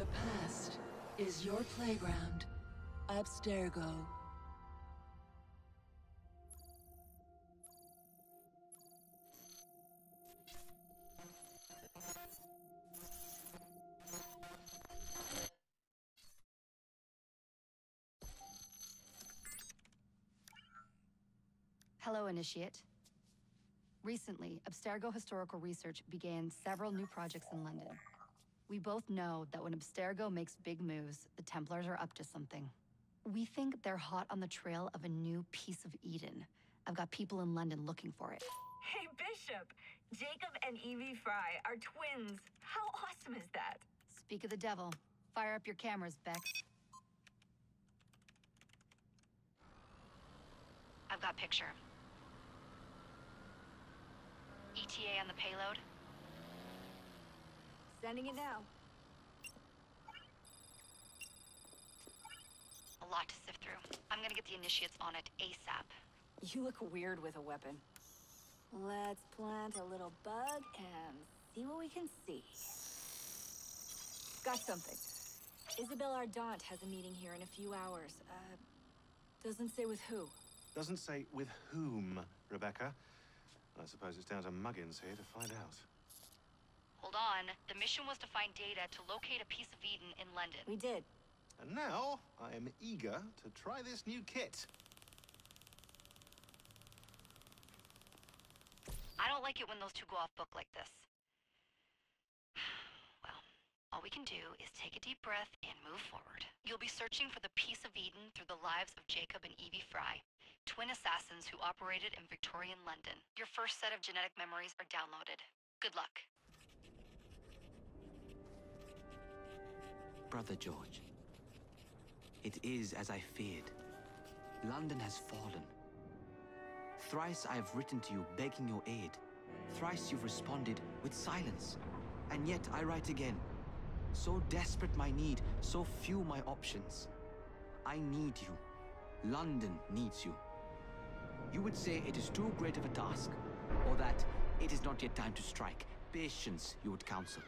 The past is your playground. Abstergo. Hello, Initiate. Recently, Abstergo Historical Research began several new projects in London. We both know that when Abstergo makes big moves, the Templars are up to something. We think they're hot on the trail of a new piece of Eden. I've got people in London looking for it. Hey, Bishop! Jacob and Evie Frye are twins. How awesome is that? Speak of the devil. Fire up your cameras, Bex. I've got picture. ETA on the payload? Sending it now. A lot to sift through. I'm gonna get the initiates on it ASAP. You look weird with a weapon. Let's plant a little bug and see what we can see. Got something. Isabelle Ardant has a meeting here in a few hours. Uh, doesn't say with who. Doesn't say with whom, Rebecca. I suppose it's down to Muggins here to find out. Hold on. The mission was to find data to locate a piece of Eden in London. We did. And now, I am eager to try this new kit. I don't like it when those two go off book like this. Well, all we can do is take a deep breath and move forward. You'll be searching for the piece of Eden through the lives of Jacob and Evie Frye, twin assassins who operated in Victorian London. Your first set of genetic memories are downloaded. Good luck. Brother George, it is as I feared. London has fallen. Thrice I have written to you begging your aid. Thrice you've responded with silence. And yet I write again. So desperate my need, so few my options. I need you. London needs you. You would say it is too great of a task, or that it is not yet time to strike. Patience, you would counsel.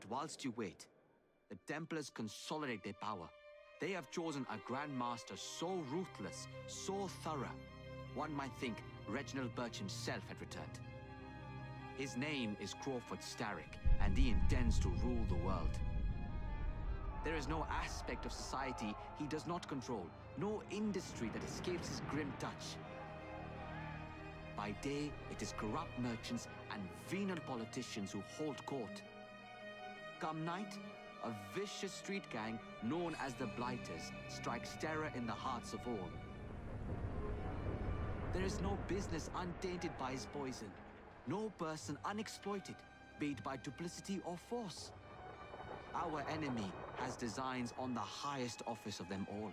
But whilst you wait, the Templars consolidate their power. They have chosen a Grand Master so ruthless, so thorough, one might think Reginald Birch himself had returned. His name is Crawford Starrick, and he intends to rule the world. There is no aspect of society he does not control, no industry that escapes his grim touch. By day, it is corrupt merchants and venal politicians who hold court. Come night, a vicious street gang known as the Blighters strikes terror in the hearts of all. There is no business untainted by his poison, no person unexploited, be it by duplicity or force. Our enemy has designs on the highest office of them all.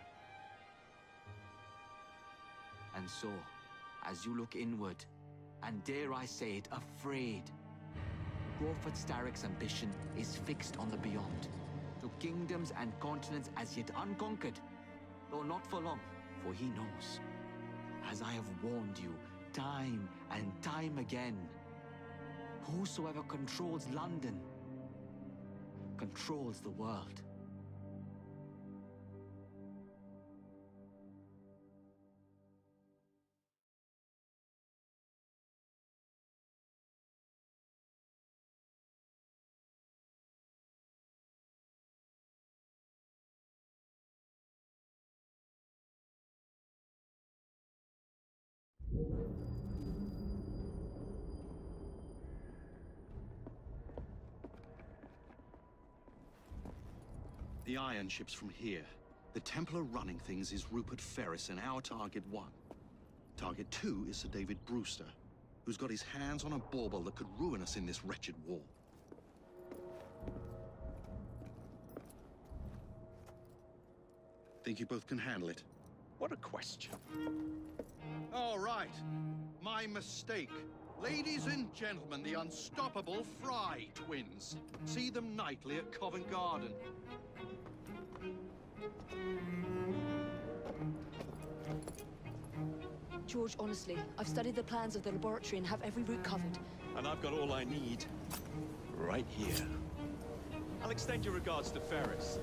And so, as you look inward, and dare I say it, afraid, Crawford Starrick's ambition is fixed on the beyond, to kingdoms and continents as yet unconquered, though not for long, for he knows. As I have warned you, time and time again, whosoever controls London controls the world. Iron ship's from here. The Templar running things is Rupert Ferris and our target one. Target two is Sir David Brewster, who's got his hands on a bauble that could ruin us in this wretched war. Think you both can handle it? What a question. All right. My mistake. Ladies and gentlemen, the unstoppable Frye twins. See them nightly at Covent Garden. George, honestly, I've studied the plans of the laboratory and have every route covered. And I've got all I need right here. I'll extend your regards to Ferris.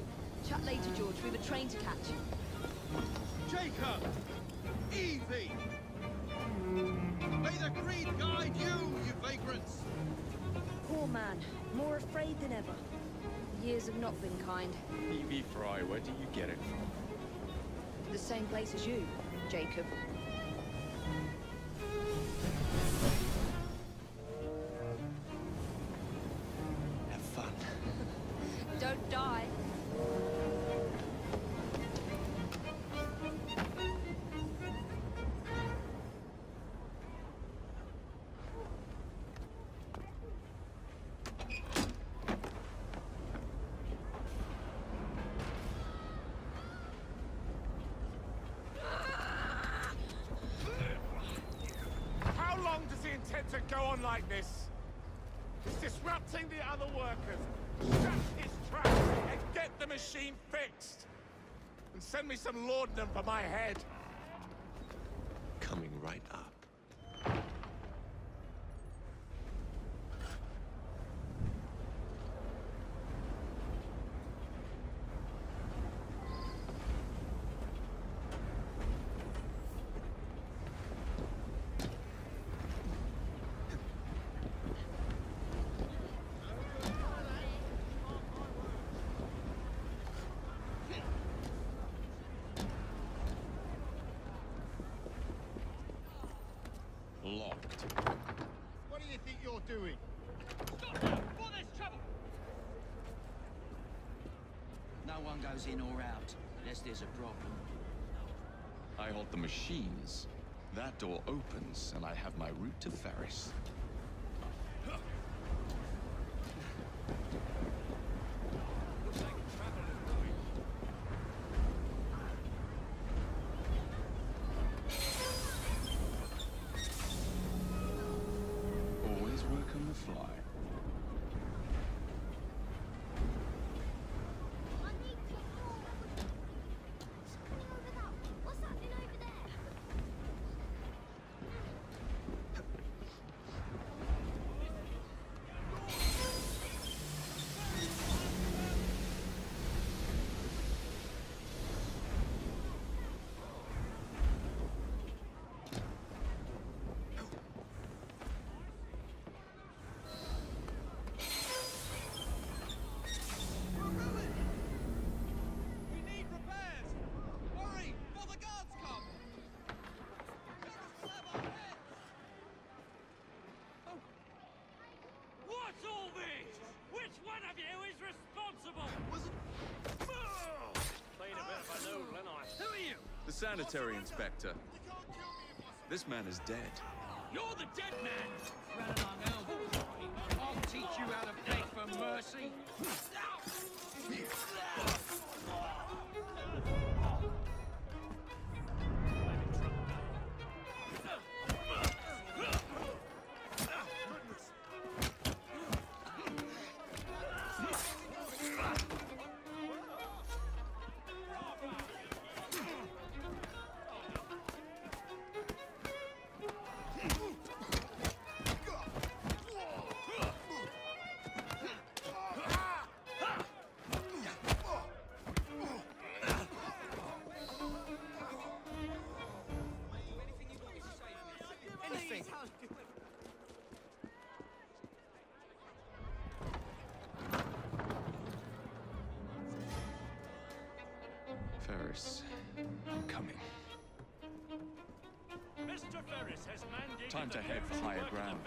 Chat later, George. We've a train to catch. Jacob! Evie! May the creed guide you, you vagrants! Poor man. More afraid than ever. Years have not been kind. Evie Frye, where do you get it from? The same place as you, Jacob. The workers. Shut his trap and get the machine fixed. And send me some laudanum for my head. Coming right up. Locked. What do you think you're doing? Stop now! Before there's trouble! No one goes in or out unless there's a problem. I hold the machines. That door opens, and I have my route to Ferris. Sanitary inspector. This man is dead. You're the dead man! Run along, elbows. I'll teach you how to beg for mercy. Ferris, I'm coming. Mr. Ferris has mandated Time to head for higher ground.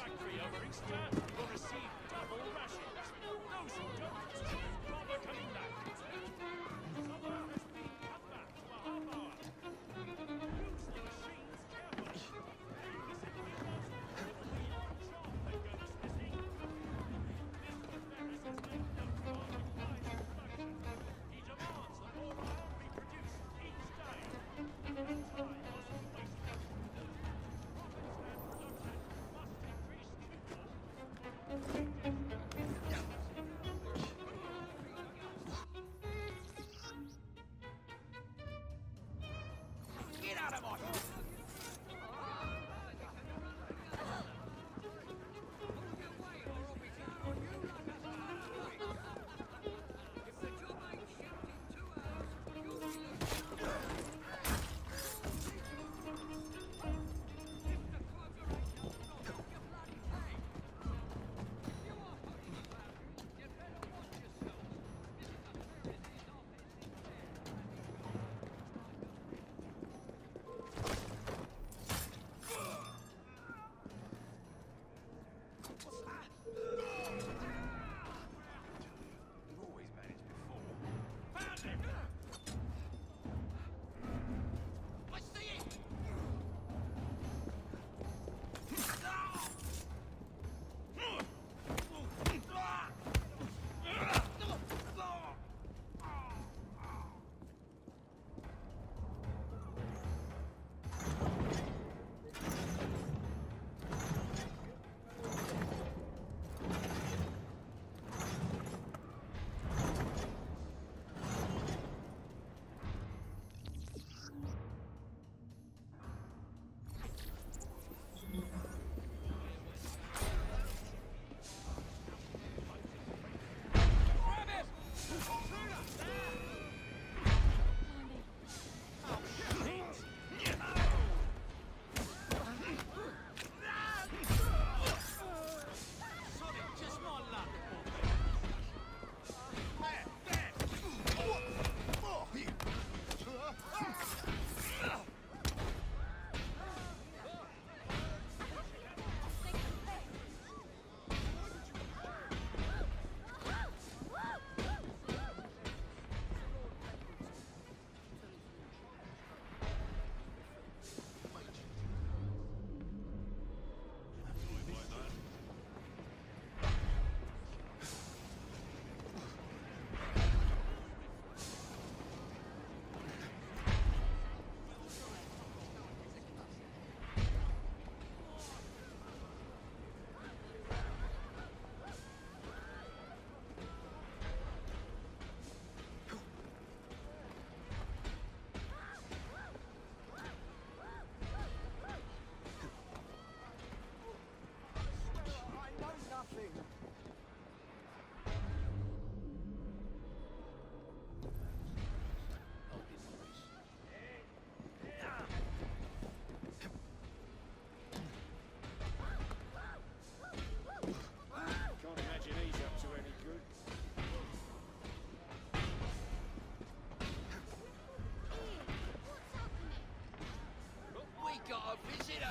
got a visitor!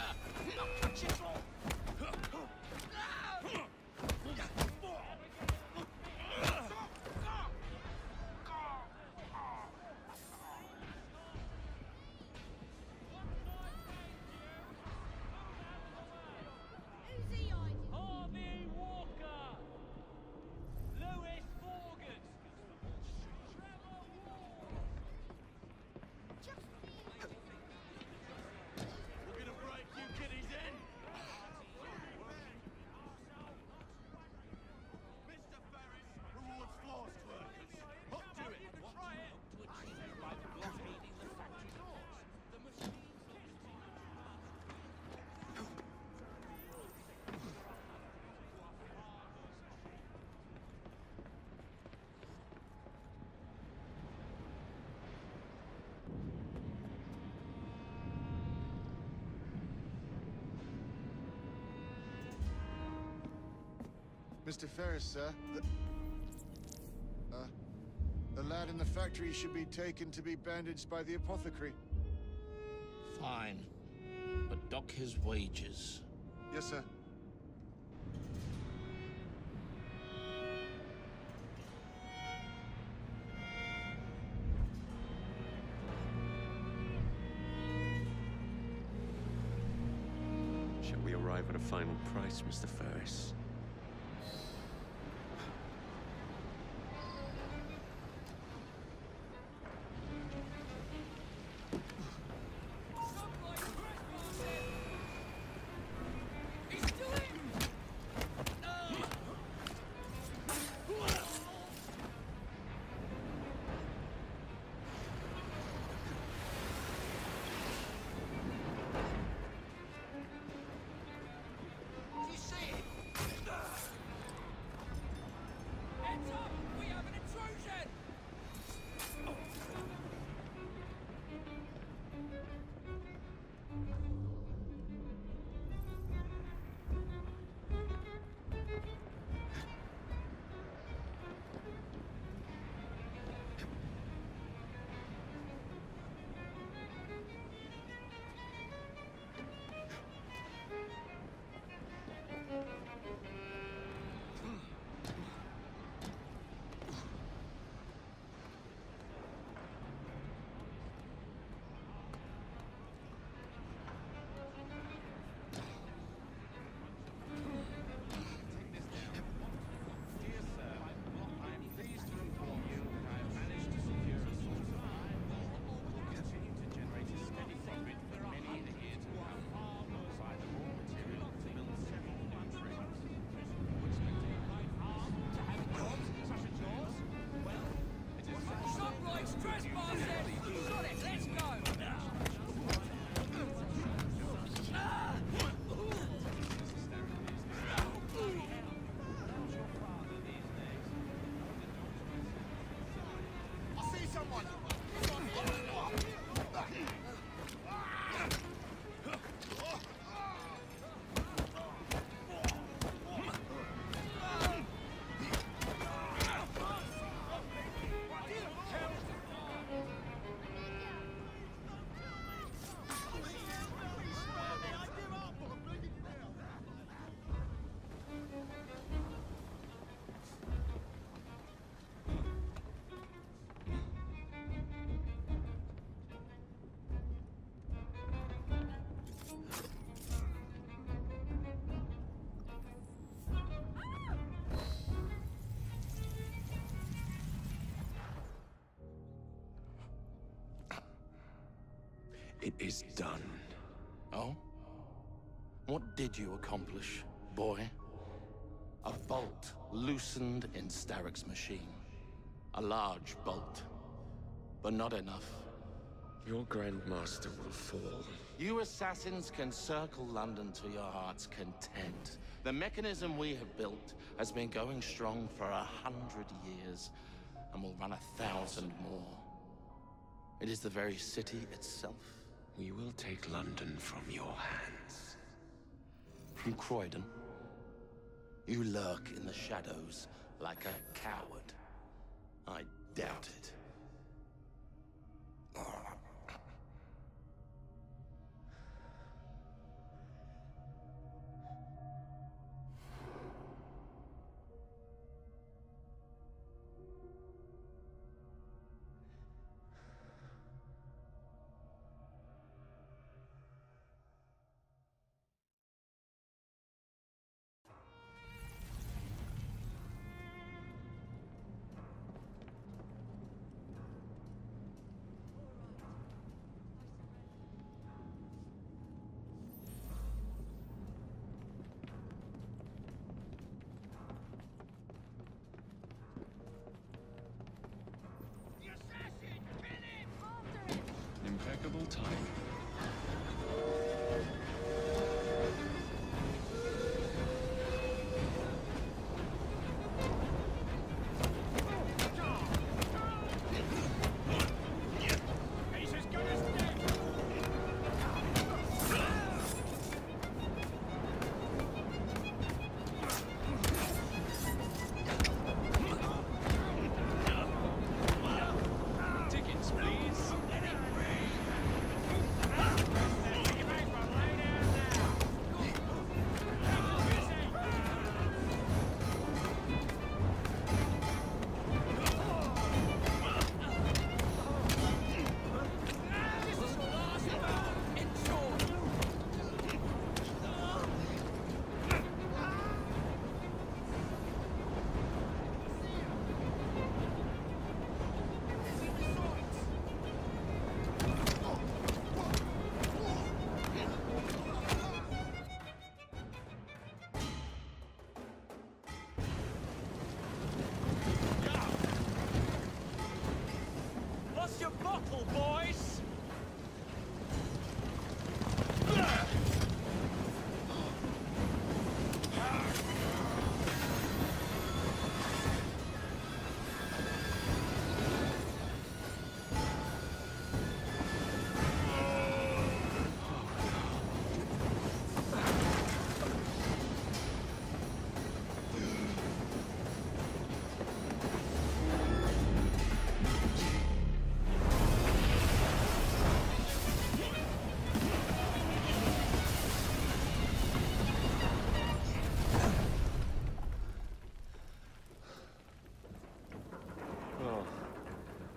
Not touchable! Mr. Ferris, sir. The... Uh... The lad in the factory should be taken to be bandaged by the apothecary. Fine. But dock his wages. Yes, sir. It is done. Oh? What did you accomplish, boy? A bolt loosened in Starrick's machine. A large bolt. But not enough. Your Grandmaster will fall. You assassins can circle London to your heart's content. The mechanism we have built has been going strong for a hundred years, and will run a thousand more. It is the very city itself. We will take London from your hands. From Croydon? You lurk in the shadows like a coward. I doubt it.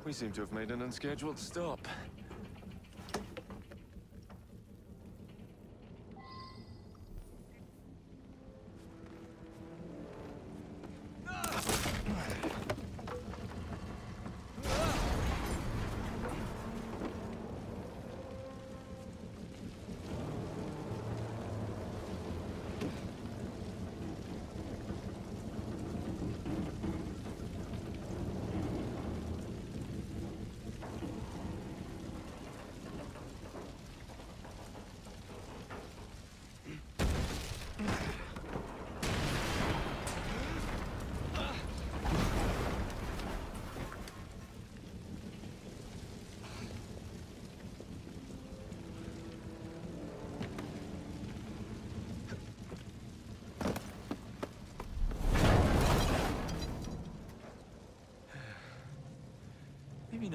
We seem to have made an unscheduled stop.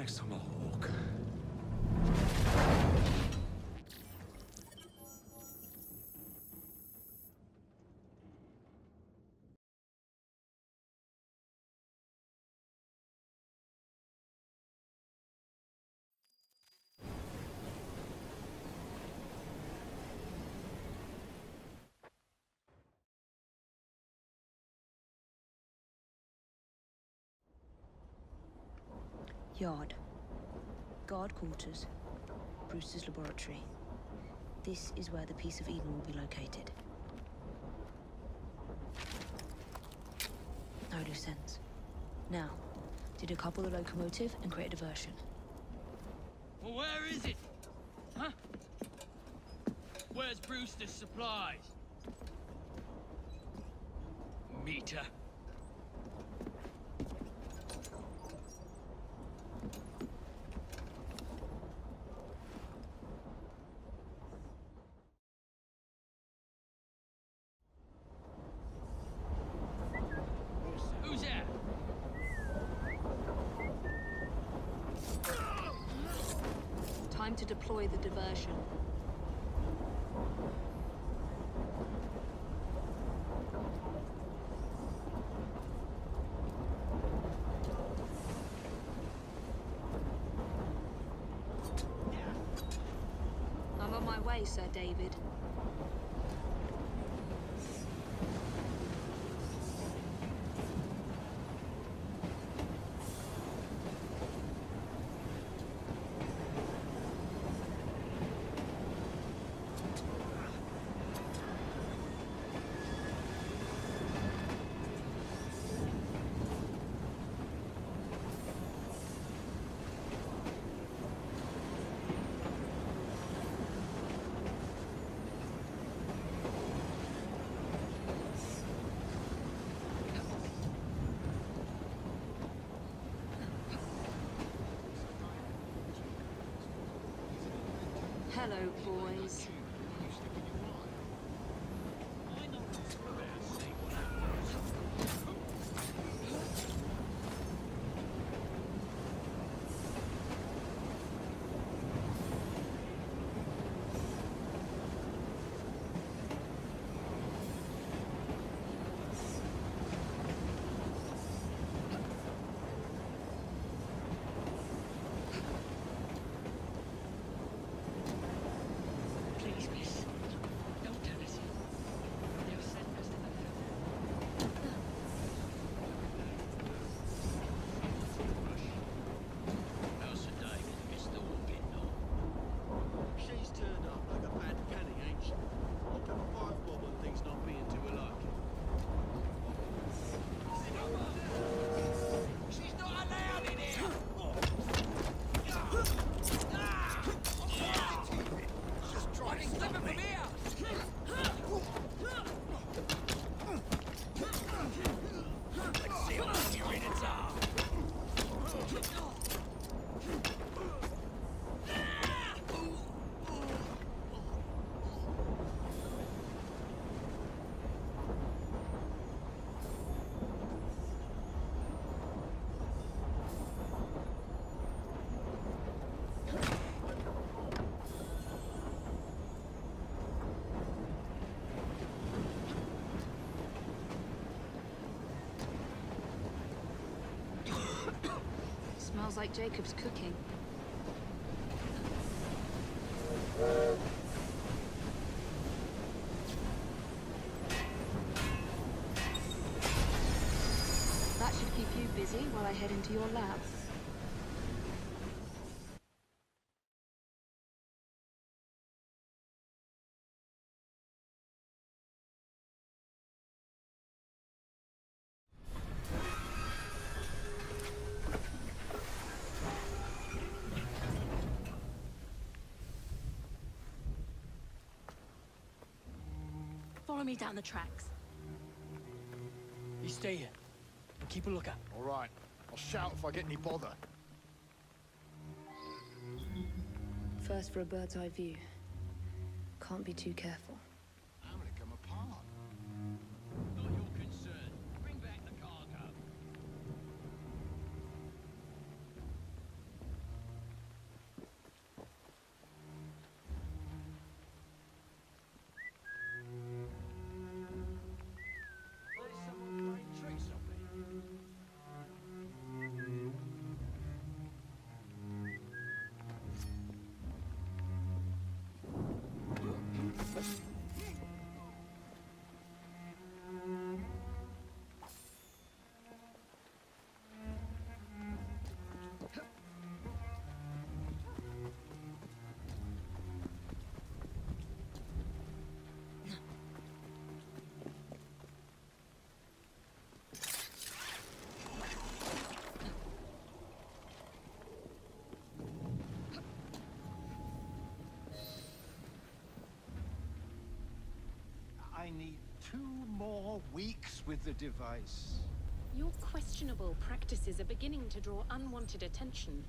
Next time I'll Yard. Guard quarters. Brewster's laboratory. This is where the piece of Eden will be located. No loose ends. Now, decouple the locomotive and create a diversion. Well, where is it? Huh? Where's Brewster's supplies? Meter. Who's there? Time to deploy the diversion. I'm on my way, Sir David. Hello, boys. Smells like Jacob's cooking. That should keep you busy while I head into your lab. Follow me down the tracks. You stay here. And keep a lookout. All right. I'll shout if I get any bother. First for a bird's eye view. Can't be too careful. With the device. Your questionable practices are beginning to draw unwanted attention.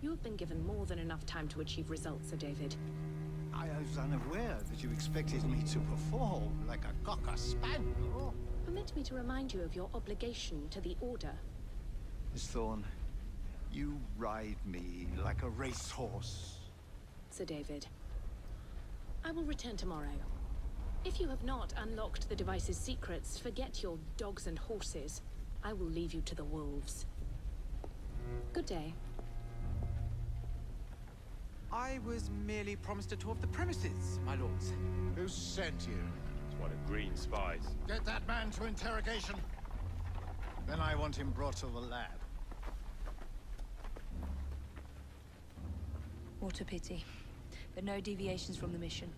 You have been given more than enough time to achieve results, Sir David. I was unaware that you expected me to perform like a cocker spaniel. Permit me to remind you of your obligation to the Order. Miss Thorne, you ride me like a racehorse. Sir David. I will return tomorrow. If you have not unlocked the device's secrets, forget your dogs and horses. I will leave you to the wolves. Good day. I was merely promised a tour of the premises, my lords. Who sent you? It's one of Green's spies. Get that man to interrogation. Then I want him brought to the lab. What a pity. But no deviations from the mission.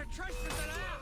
There's a trace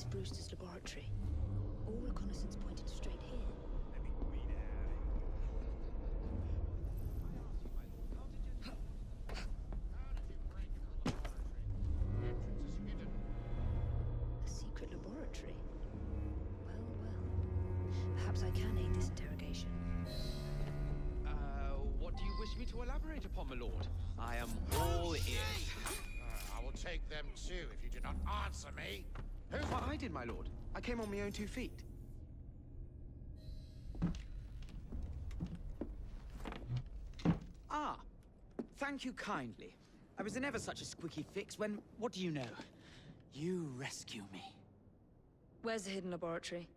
is Brewster's laboratory. All reconnaissance pointed straight here. A secret laboratory? Well, well. Perhaps I can aid this interrogation. Uh, what do you wish me to elaborate upon, my lord? I am all ears. Uh, I will take them too if you do not answer me. I, I did, my lord. I came on my own two feet. Ah, thank you kindly. I was in ever such a squeaky fix when, what do you know? You rescue me. Where's the hidden laboratory?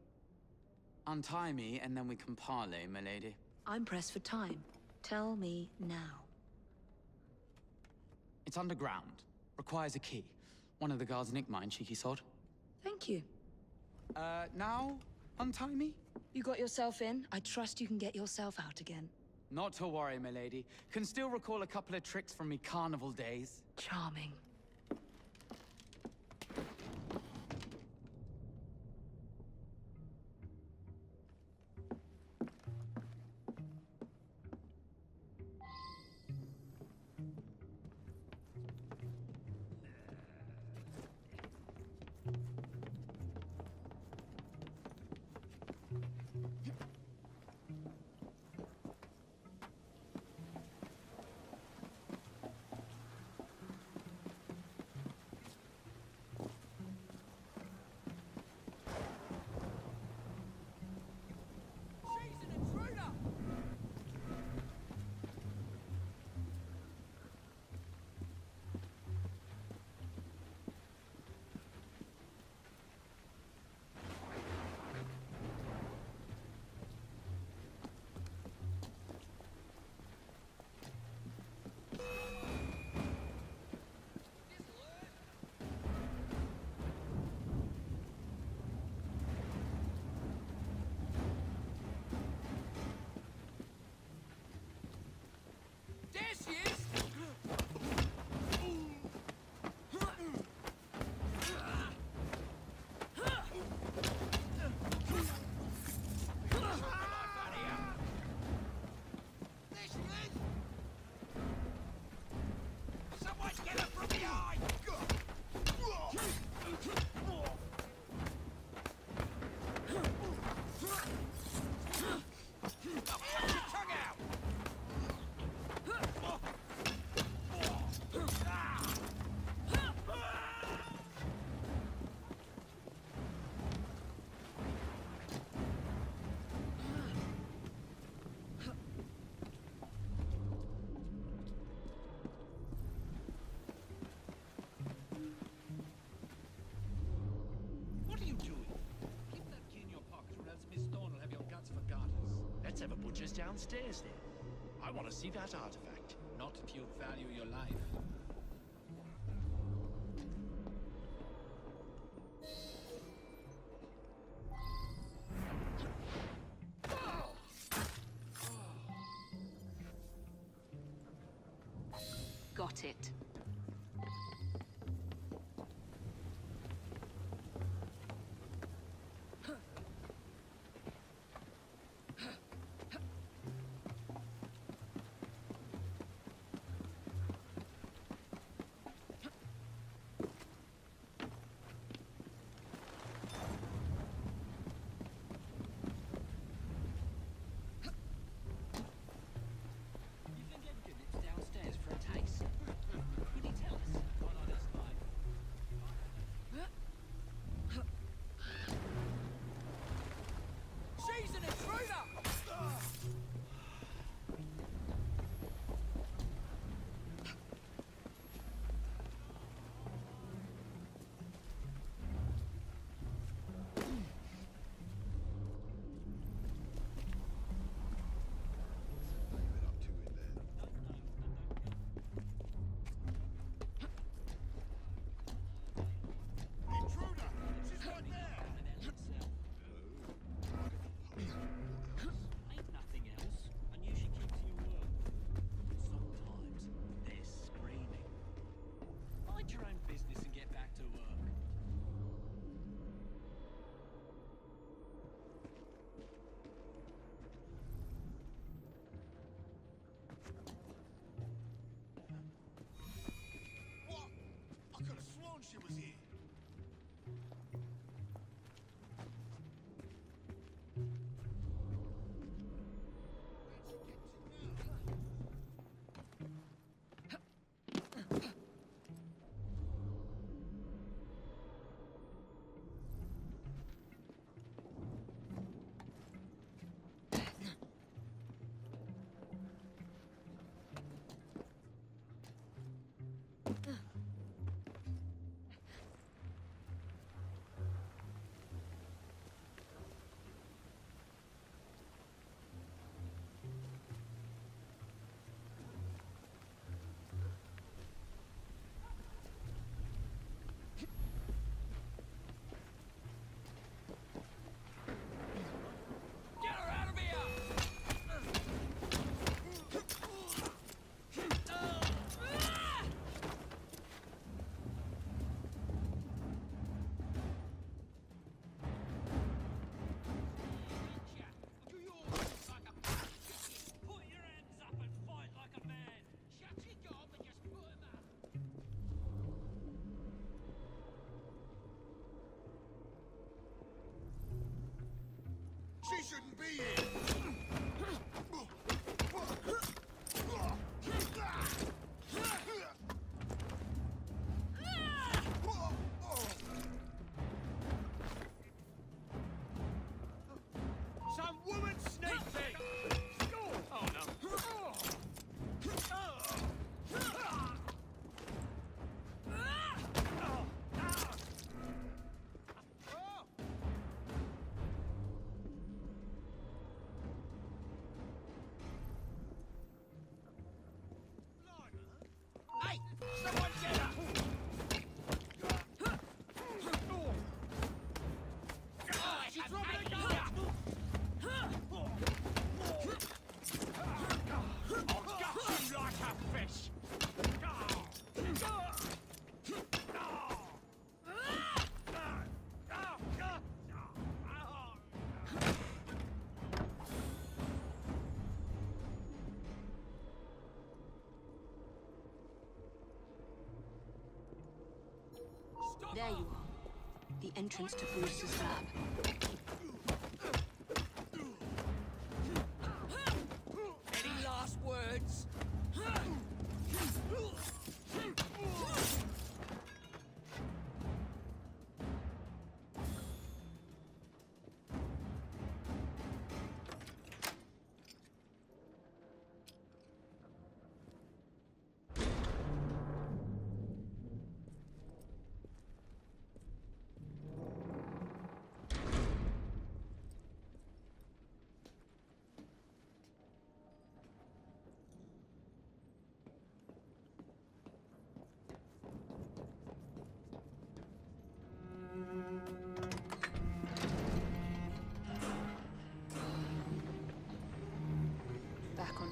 Untie me, and then we can parley, my lady. I'm pressed for time. Tell me now. It's underground. Requires a key. One of the guards nicked mine, cheeky sod. Thank you. Uh, now? Untie me? You got yourself in. I trust you can get yourself out again. Not to worry, my lady. Can still recall a couple of tricks from me carnival days. Charming. Let's have a butcher's downstairs then. I want to see that artifact. Not if you value your life. Got it. Shouldn't be here! Someone There you are. The entrance to Bruce's lab.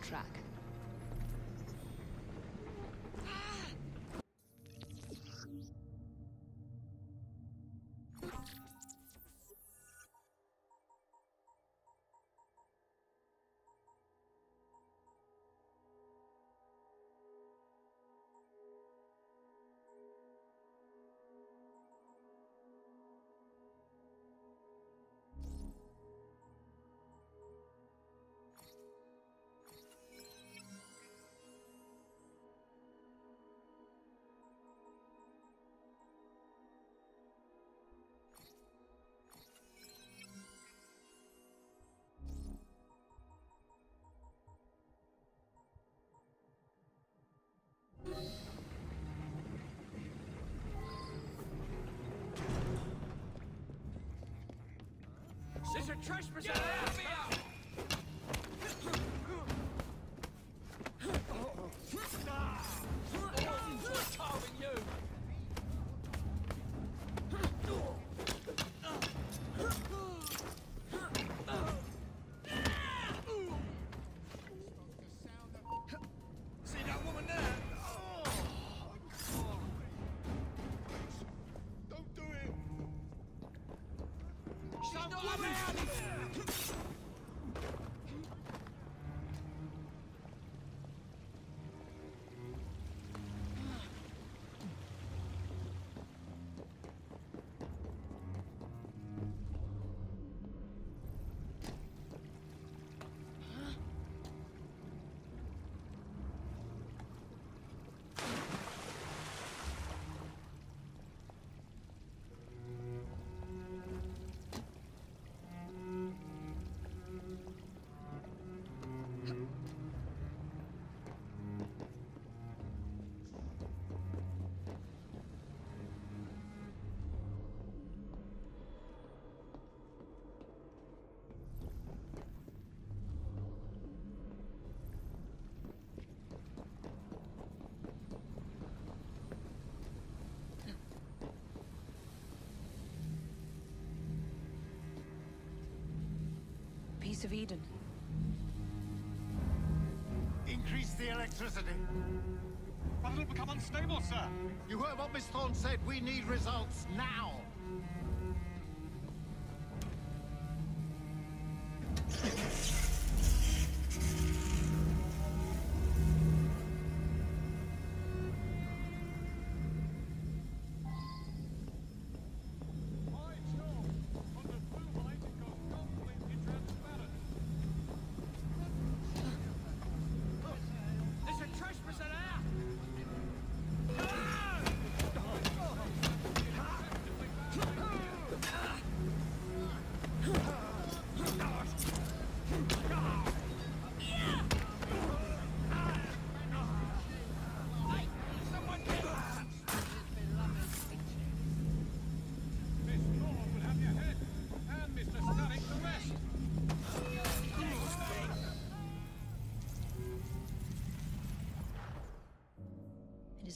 Track. This is a Some woman! Piece of Eden. Increase the electricity. But it'll become unstable, sir. You heard what Miss Thorne said. We need results now.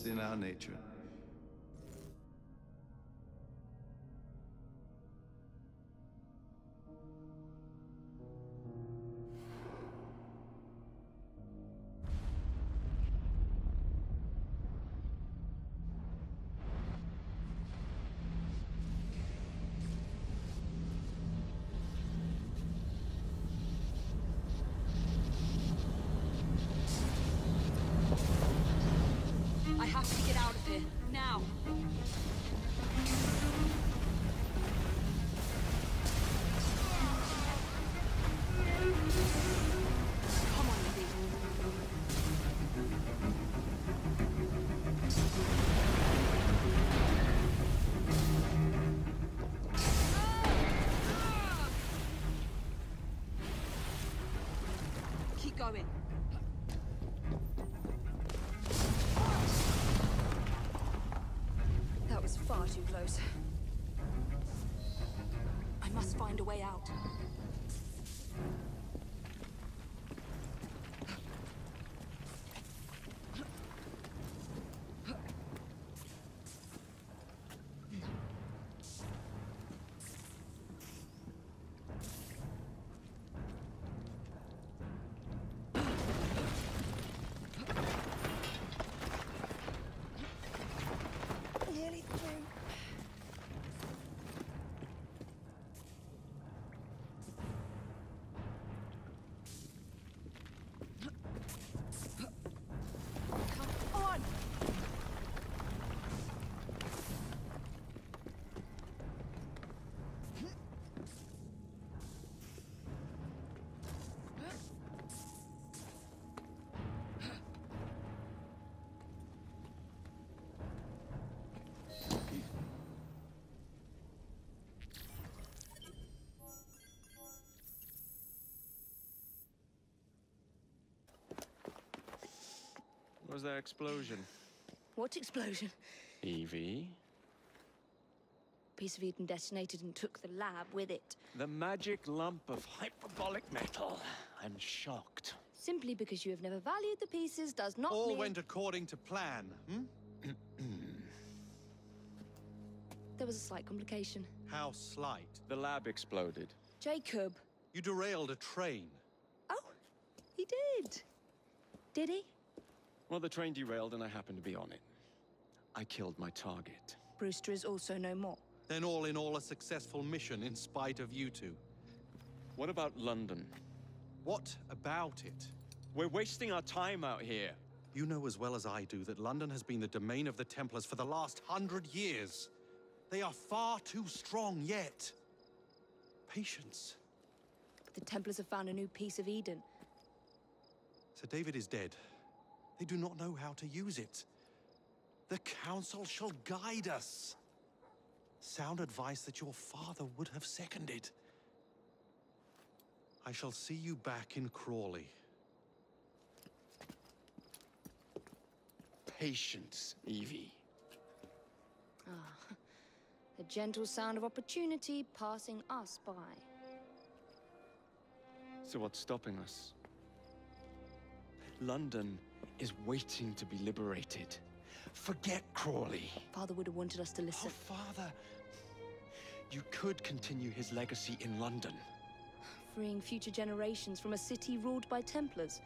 It's in our nature. Going. That was far too close. I must find a way out. Was that explosion? What explosion? Evie? Piece of Eden detonated and took the lab with it. The magic lump of hyperbolic metal. I'm shocked. Simply because you have never valued the pieces does not All mean... went according to plan, hmm? There was a slight complication. How slight. The lab exploded. Jacob. You derailed a train. Oh, he did. Did he? Well, the train derailed and I happened to be on it. I killed my target. Brewster is also no more. Then all in all a successful mission in spite of you two. What about London? What about it? We're wasting our time out here. You know as well as I do that London has been the domain of the Templars for the last hundred years. They are far too strong yet. Patience. But the Templars have found a new piece of Eden. Sir David is dead. They do not know how to use it. The Council shall guide us. Sound advice that your father would have seconded. I shall see you back in Crawley. Patience, Evie. Ah, the gentle sound of opportunity passing us by. So what's stopping us? London is waiting to be liberated. Forget Crawley. Father would have wanted us to listen. Oh, Father! You could continue his legacy in London. Freeing future generations from a city ruled by Templars.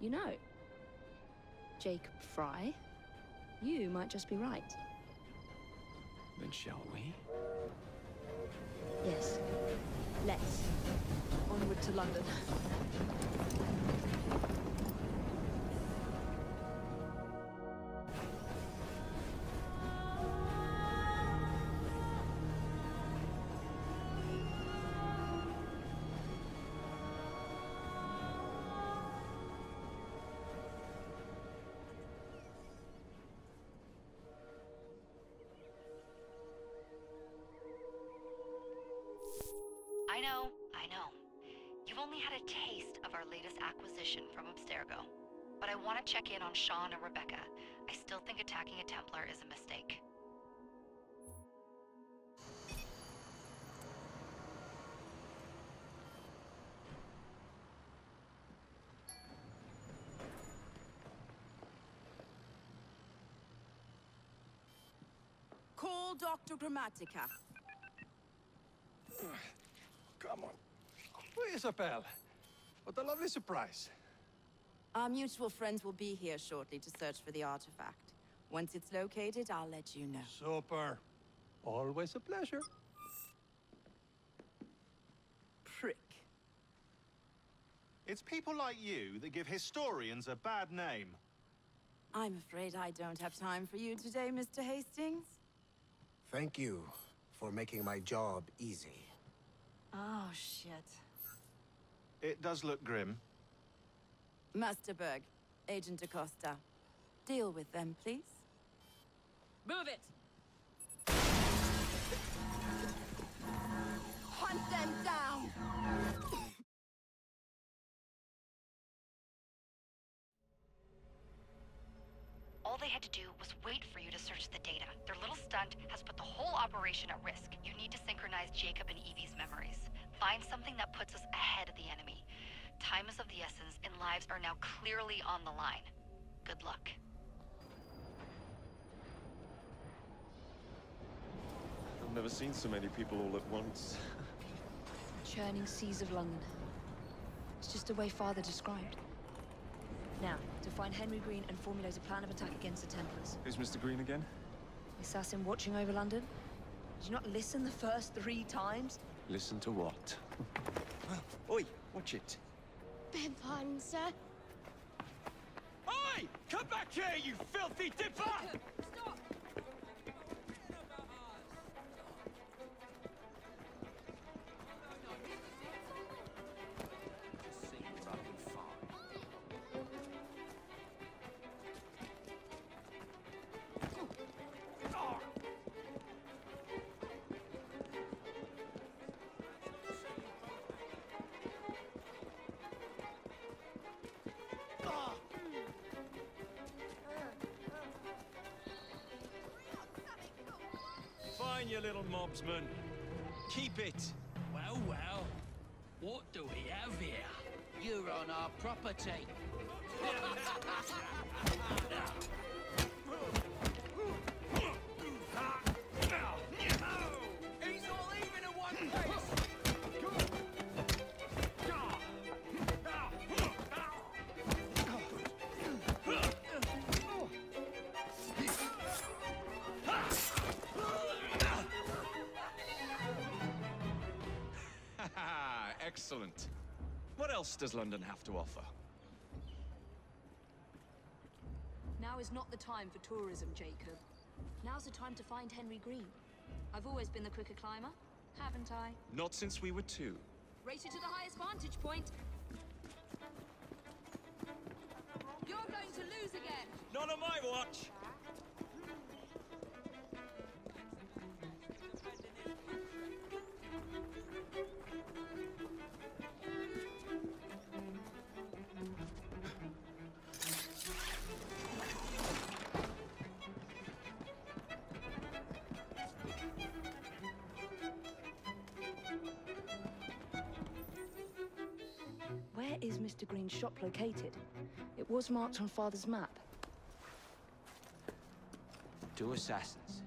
You know, Jacob Frye, you might just be right. Then shall we? to London. I know. Only had a taste of our latest acquisition from Abstergo. But I want to check in on Shaun and Rebecca. I still think attacking a Templar is a mistake. Call Dr. Grammatica. Come on. Where is Isabelle? What a lovely surprise. Our mutual friends will be here shortly to search for the artifact. Once it's located, I'll let you know. Super. Always a pleasure. Prick. It's people like you that give historians a bad name. I'm afraid I don't have time for you today, Mr. Hastings. Thank you for making my job easy. Oh, shit. It does look grim. Master Berg, Agent Acosta. Deal with them, please. Move it! Hunt them down! All they had to do was wait for you to search the data. Their little stunt has put the whole operation at risk. You need to synchronize Jacob and Evie's memories. Find something that puts us ahead of the enemy. Time is of the essence, and lives are now clearly on the line. Good luck. I've never seen so many people all at once. Churning seas of London. It's just the way Father described. Now, to find Henry Green and formulate a plan of attack against the Templars. Who's Mr. Green again? The assassin watching over London? Did you not listen the first three times? Listen to what? Oi, watch it. Beg pardon, sir. Oi! Come back here, you filthy dipper! Place! Excellent. What else does London have to offer? Now is not the time for tourism, Jacob. Now's the time to find Henry Green. I've always been the quicker climber, haven't I? Not since we were two. Race it to the highest vantage point. You're going to lose again! Not on my watch! Is Mr. Green's shop located? It was marked on Father's map. Two assassins.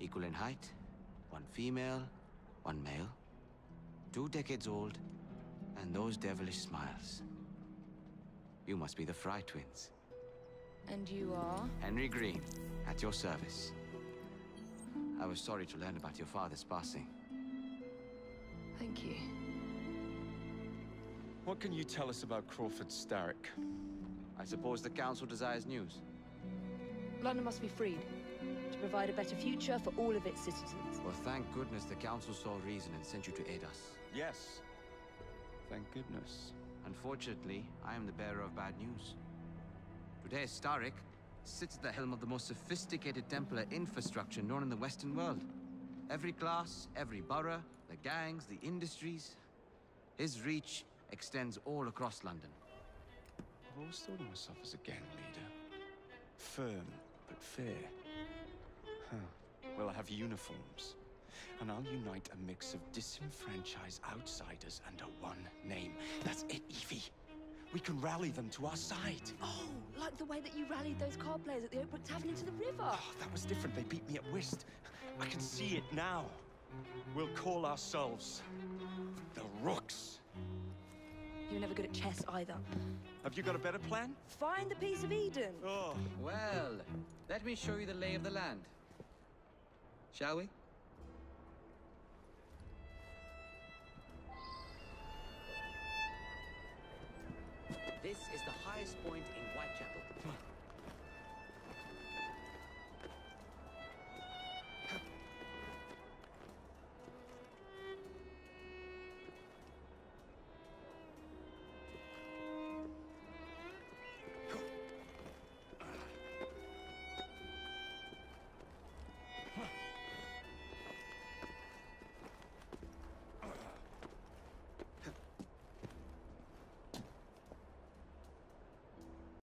Equal in height. One female, one male. Two decades old, and those devilish smiles. You must be the Frye twins. And you are? Henry Green, at your service. I was sorry to learn about your father's passing. Thank you. What can you tell us about Crawford Starrick? I suppose the Council desires news. London must be freed to provide a better future for all of its citizens. Well, thank goodness the Council saw reason and sent you to aid us. Yes. Thank goodness. Unfortunately, I am the bearer of bad news. Today, Starrick sits at the helm of the most sophisticated Templar infrastructure known in the Western world. Every class, every borough, the gangs, the industries. His reach extends all across London. I've always thought of myself as a gang leader. Firm, but fair. Huh. Well, I have uniforms. And I'll unite a mix of disenfranchised outsiders under one name. That's it, Evie. We can rally them to our side. Oh, like the way that you rallied those card players at the Oakbrook Tavern into the river. Oh, that was different. They beat me at whist. I can see it now. We'll call ourselves the Rooks. You're never good at chess either. Have you got a better plan? Find the piece of Eden. Oh. Well, let me show you the lay of the land. Shall we? This is the highest point in